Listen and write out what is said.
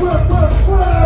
work, work, work.